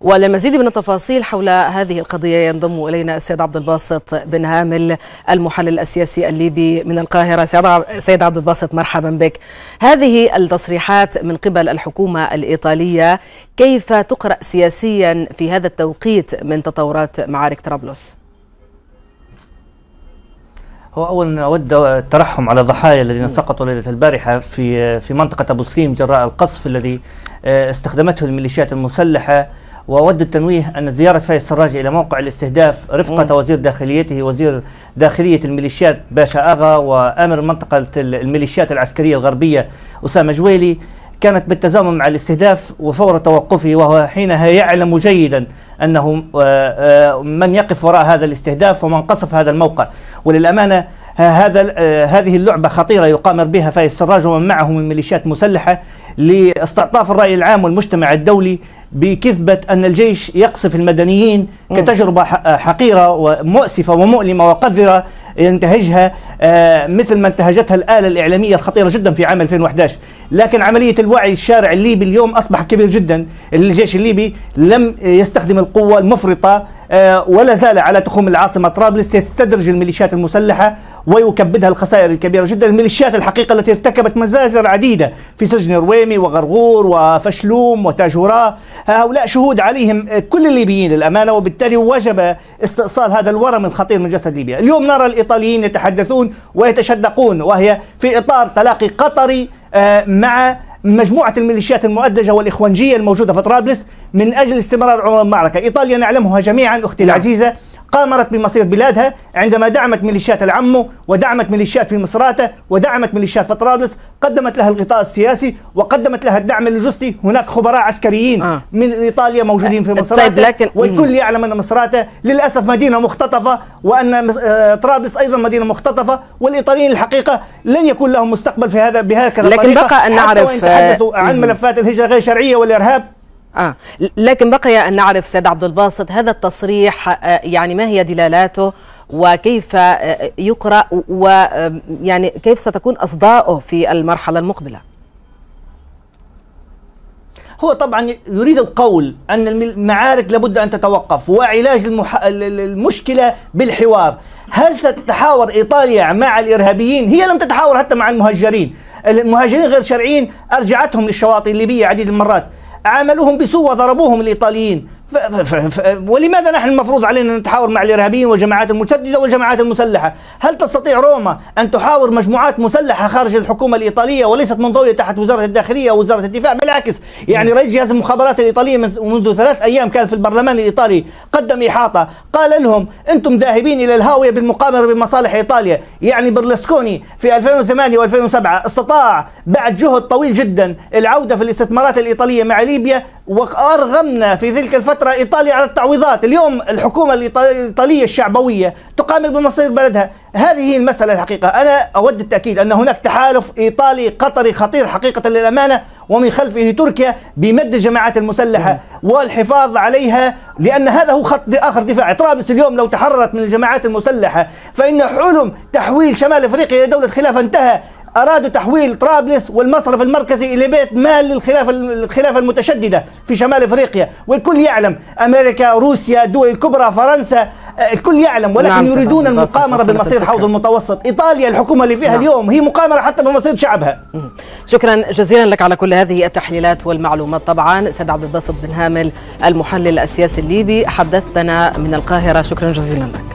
وللمزيد من التفاصيل حول هذه القضية ينضم إلينا السيد عبد الباسط بن هامل المحلل السياسي الليبي من القاهرة. سيد عبد الباسط مرحبا بك. هذه التصريحات من قبل الحكومة الإيطالية. كيف تقرأ سياسيا في هذا التوقيت من تطورات معارك طرابلس؟ هو أولا أود الترحم على الضحايا الذين سقطوا ليلة البارحة في في منطقة أبو سليم جراء القصف الذي آه، استخدمته الميليشيات المسلحة وأود التنويه أن زيارة فايز سراج إلى موقع الاستهداف رفقة وزير داخليته وزير داخلية الميليشيات باشا أغا وآمر منطقة الميليشيات العسكرية الغربية أسامة جويلي كانت بالتزامن مع الاستهداف وفور توقفه وهو حينها يعلم جيدا أنه آه، آه، من يقف وراء هذا الاستهداف ومن قصف هذا الموقع. وللأمانة هذا آه، هذه اللعبة خطيرة يقامر بها فايز سراج ومن معه من ميليشيات مسلحة لاستعطاف الرأي العام والمجتمع الدولي بكذبة أن الجيش يقصف المدنيين كتجربة حقيرة ومؤسفة ومؤلمة وقذرة ينتهجها آه، مثل ما انتهجتها الآلة الإعلامية الخطيرة جدا في عام 2011 لكن عملية الوعي الشارع الليبي اليوم أصبح كبير جدا. الجيش الليبي لم يستخدم القوة المفرطة آه، ولا زال على تخوم العاصمة طرابلس يستدرج الميليشيات المسلحة ويكبدها الخسائر الكبيرة جدا الميليشيات الحقيقة التي ارتكبت مزازر عديدة في سجن رويمي وغرغور وفشلوم وتاجورا. هؤلاء شهود عليهم كل الليبيين للأمانة وبالتالي وجب استئصال هذا الورم الخطير من جسد ليبيا. اليوم نرى الإيطاليين يتحدثون ويتشدقون وهي في إطار تلاقي قطري آه، مع مجموعة الميليشيات المؤدجة والإخوانجية الموجودة في طرابلس من أجل استمرار المعركة. إيطاليا نعلمها جميعا أختي نعم. العزيزة قامرت بمصير بلادها عندما دعمت ميليشيات العمو ودعمت ميليشيات في مصراتة ودعمت ميليشيات في طرابلس قدمت لها الغطاء السياسي وقدمت لها الدعم اللوجستي. هناك خبراء عسكريين آه. من إيطاليا موجودين في مصراتة طيب لكن والكل يعلم أن مصراتة للأسف مدينة مختطفة وأن آه، طرابلس أيضا مدينة مختطفة والإيطاليين الحقيقة لن يكون لهم مستقبل في هذا بهكذا لكن بقى أن نعرف تحدثوا عن ملفات الهجرة غير شرعية والإرهاب آه. لكن بقي أن نعرف سيد عبد الباسط هذا التصريح آه يعني ما هي دلالاته؟ وكيف آه يقرأ؟ ويعني كيف ستكون أصداؤه في المرحلة المقبلة؟ هو طبعا يريد القول أن المعارك لابد أن تتوقف وعلاج المح... المشكلة بالحوار. هل ستتحاور إيطاليا مع الإرهابيين؟ هي لم تتحاور حتى مع المهجرين المهاجرين غير شرعيين أرجعتهم للشواطئ الليبية عديد المرات. عاملوهم بسوء وضربوهم الإيطاليين ف ف ف ولماذا نحن المفروض علينا نتحاور مع الإرهابيين والجماعات المشدده والجماعات المسلحة؟ هل تستطيع روما أن تحاور مجموعات مسلحة خارج الحكومة الإيطالية وليست منضوية تحت وزارة الداخلية أو وزارة الدفاع؟ بالعكس يعني رئيس جهاز المخابرات الإيطالية منذ ثلاث أيام كان في البرلمان الإيطالي قدم إحاطة قال لهم أنتم ذاهبين إلى الهاوية بالمقامره بمصالح إيطاليا، يعني برلسكوني في 2008 و2007 استطاع بعد جهد طويل جدا العودة في الاستثمارات الإيطالية مع ليبيا وأرغمنا في تلك الفترة ايطاليا على التعويضات، اليوم الحكومة الإيطالية الشعبوية تقامل بمصير بلدها، هذه هي المسألة الحقيقة، أنا أود التأكيد أن هناك تحالف إيطالي قطري خطير حقيقة للأمانة ومن خلفه تركيا بمد الجماعات المسلحة والحفاظ عليها لأن هذا هو خط آخر دفاع، طرابلس اليوم لو تحررت من الجماعات المسلحة فإن حلم تحويل شمال إفريقيا إلى دولة خلافة انتهى. أرادوا تحويل طرابلس والمصرف المركزي إلى بيت مال للخلافة الخلافة المتشددة في شمال إفريقيا. والكل يعلم أمريكا روسيا الدول الكبرى فرنسا الكل يعلم ولكن نعم يريدون المقامرة بمصير حوض المتوسط إيطاليا الحكومة اللي فيها نعم. اليوم هي مقامرة حتى بمصير شعبها. شكرا جزيلا لك على كل هذه التحليلات والمعلومات. طبعا سيد عبد الباسط بن هامل المحلل السياسي الليبي حدثنا من القاهرة. شكرا جزيلا لك.